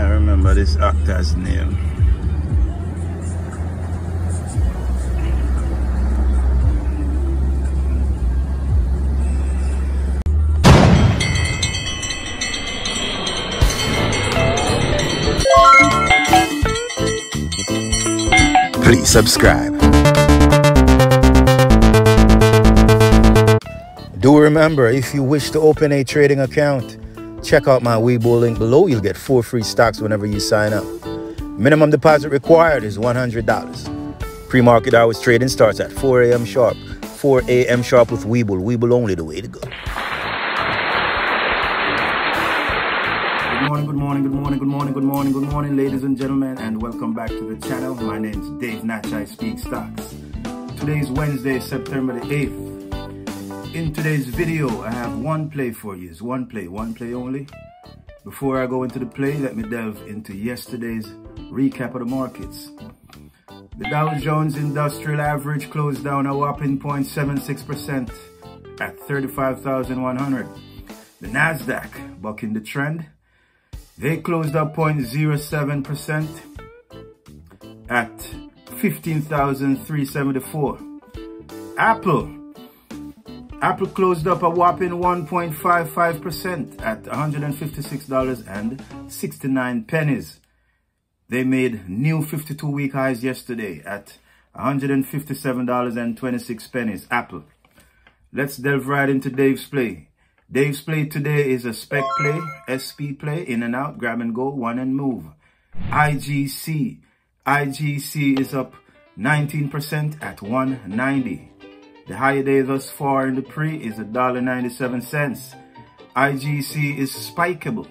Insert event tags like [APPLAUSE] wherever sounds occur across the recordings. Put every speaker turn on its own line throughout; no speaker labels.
can't remember this actor's name. Please subscribe. Do remember, if you wish to open a trading account, check out my Webull link below. You'll get four free stocks whenever you sign up. Minimum deposit required is $100. Pre-market hours trading starts at 4 a.m. sharp. 4 a.m. sharp with Webull. Webull only the way to go. Good morning, good morning, good morning, good morning, good morning, good morning, ladies and gentlemen, and welcome back to the channel. My name is Dave Natch. I speak stocks. Today is Wednesday, September the 8th. In today's video, I have one play for you. It's one play, one play only. Before I go into the play, let me delve into yesterday's recap of the markets. The Dow Jones Industrial Average closed down a whopping 0.76% at 35,100. The Nasdaq bucking the trend they closed up 0.07% at 15,374. Apple. Apple closed up a whopping 1.55% at $156.69 pennies. They made new 52-week highs yesterday at $157.26 pennies. Apple. Let's delve right into Dave's play. Dave's play today is a spec play, SP play, in and out, grab and go, one and move. IGC. IGC is up 19% at 190. The higher day thus far in the pre is $1.97. IGC is spikeable.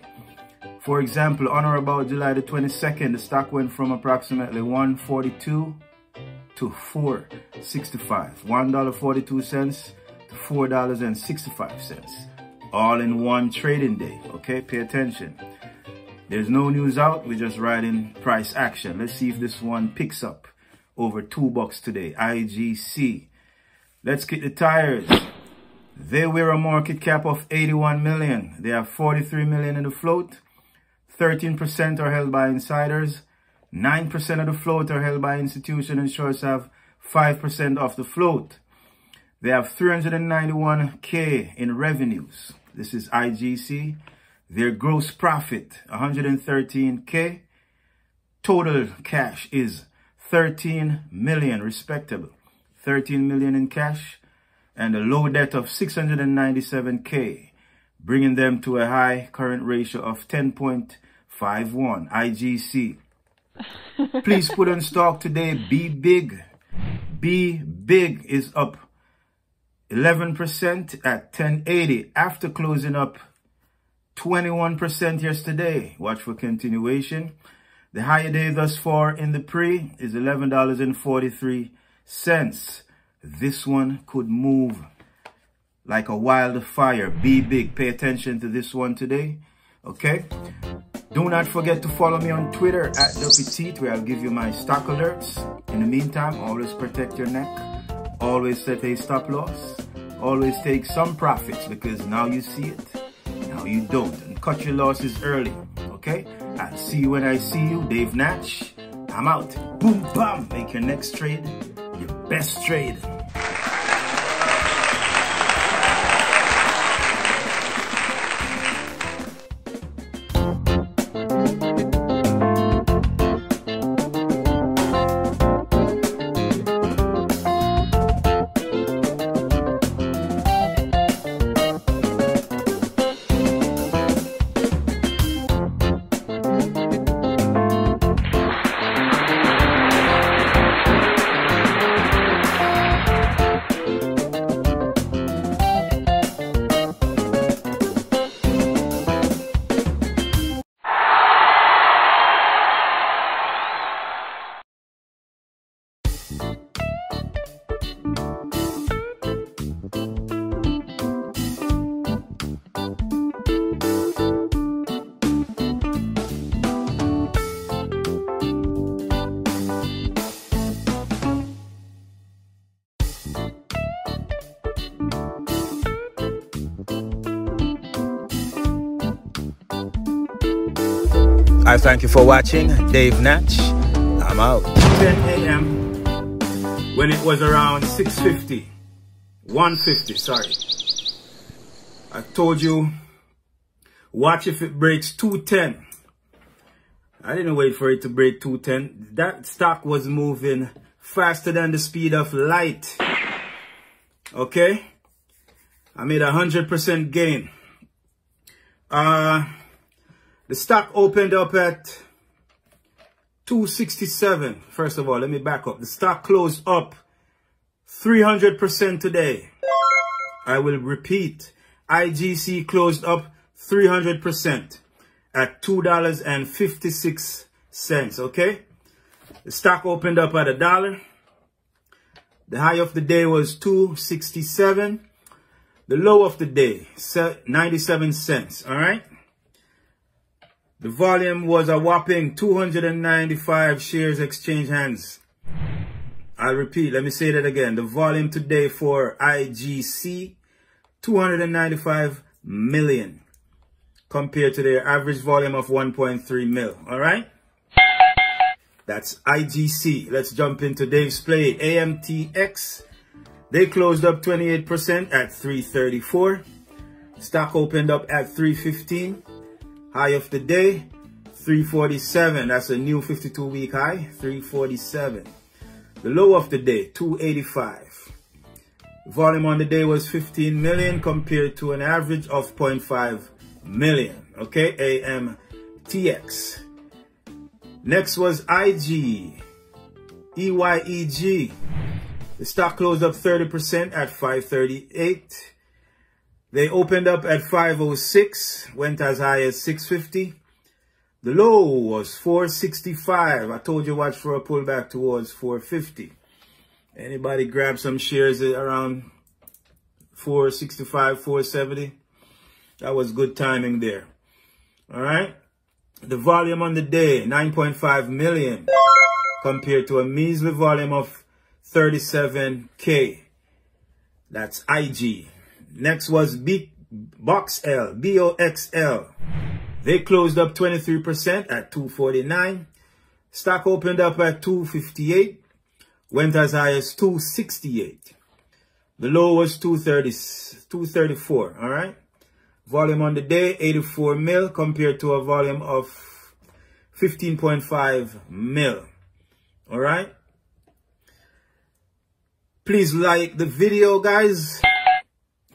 For example, on or about July the 22nd, the stock went from approximately 142 to 465. $1.42 to $4.65 all in one trading day. Okay, pay attention. There's no news out. We're just riding price action. Let's see if this one picks up over two bucks today. IGC. Let's get the tires. They were a market cap of 81 million. They have 43 million in the float. 13% are held by insiders. 9% of the float are held by institutions and shorts have 5% of the float. They have 391k in revenues. This is IGC. Their gross profit, 113K. Total cash is 13 million respectable. 13 million in cash and a low debt of 697K, bringing them to a high current ratio of 10.51 IGC. [LAUGHS] Please put on stock today. BBIG. Be big is up 11% at 1080 after closing up 21% yesterday. Watch for continuation. The higher day thus far in the pre is $11.43. Since this one could move like a wildfire. BBIG. Pay attention to this one today. Okay? Do not forget to follow me on Twitter at Duppy where I'll give you my stock alerts. In the meantime, always protect your neck. Always set a stop loss always take some profits because now you see it, now you don't. And cut your losses early, okay? I'll see you when I see you, Dave Natch. I'm out. Boom, bam. Make your next trade best trade. I thank you for watching. Dave Natch. I'm out. 10 a.m. when it was around 6.50. 1.50, sorry. I told you, watch if it breaks 210. I didn't wait for it to break 210. That stock was moving faster than the speed of light. Okay? I made a 100% gain. Uh, the stock opened up at 267. First of all, let me back up. The stock closed up 300% today. I will repeat. IGC closed up 300% at $2.56. Okay? The stock opened up at a dollar. The high of the day was 267. The low of the day, 97 cents. All right? The volume was a whopping 295 shares exchange hands. I'll repeat, let me say that again. The volume today for IGC, 295 million compared to their average volume of 1.3 mil. All right? That's IGC. Let's jump into Dave's play. AMTX. They closed up 28% at 334. Stock opened up at 315. High of the day, 347. That's a new 52 week high, 347. The low of the day, 285. Volume on the day was 15 million compared to an average of 0.5 million. Okay, AMTX. Next was IG. EYEG. The stock closed up 30% at 538. They opened up at 506, went as high as 650. The low was 465. I told you watch for a pullback towards 450. Anybody grab some shares around 465, 470? That was good timing there. All right. The volume on the day, 9.5 million compared to a measly volume of 37K. That's IG. Next was B Box L, BOXL. They closed up 23% at 249. Stock opened up at 258. Went as high as 268. The low was 230, 234, all right? Volume on the day, 84 mil compared to a volume of 15.5 mil, all right? Please like the video, guys.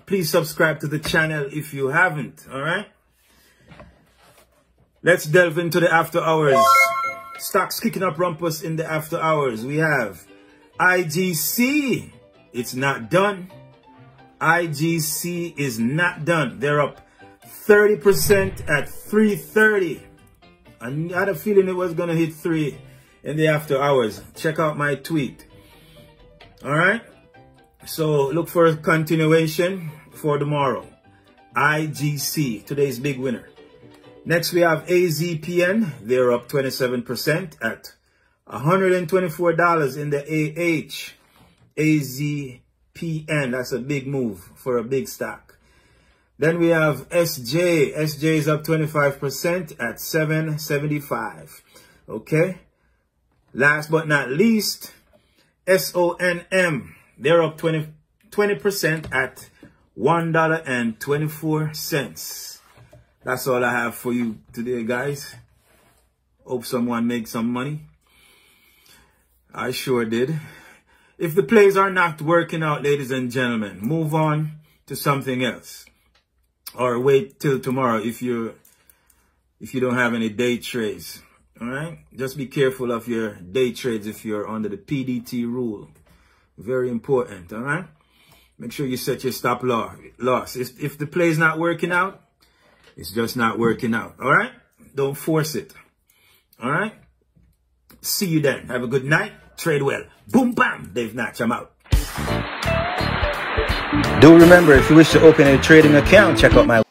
Please subscribe to the channel if you haven't, all right? Let's delve into the after hours. Stocks kicking up rumpus in the after hours. We have IGC. It's not done. IGC is not done. They're up 30% at 330. I had a feeling it was going to hit 3 in the after hours. Check out my tweet. All right. So look for a continuation for tomorrow. IGC, today's big winner. Next, we have AZPN. They're up 27% at $124 in the AH. AZPN. That's a big move for a big stock. Then we have SJ. SJ is up 25% at 775. Okay. Last but not least, SONM. They're up 20, 20% at $1.24. That's all I have for you today, guys. Hope someone makes some money. I sure did. If the plays are not working out, ladies and gentlemen, move on to something else. Or wait till tomorrow if you if you don't have any day trades. All right? Just be careful of your day trades if you're under the PDT rule. Very important, all right? Make sure you set your stop loss. If, if the play is not working out, it's just not working out. All right? Don't force it. All right? See you then. Have a good night. Trade well. Boom, bam. Dave Natch. I'm out.
Do remember, if you wish to open a trading account, check out my